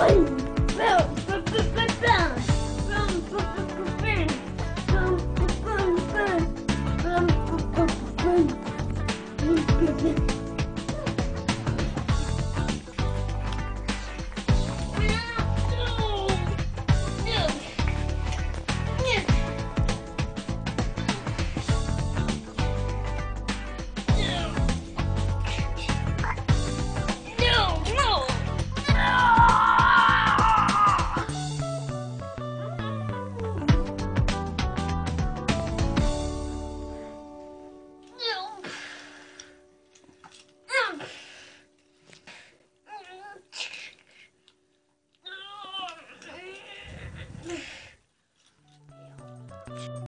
嗯 哎。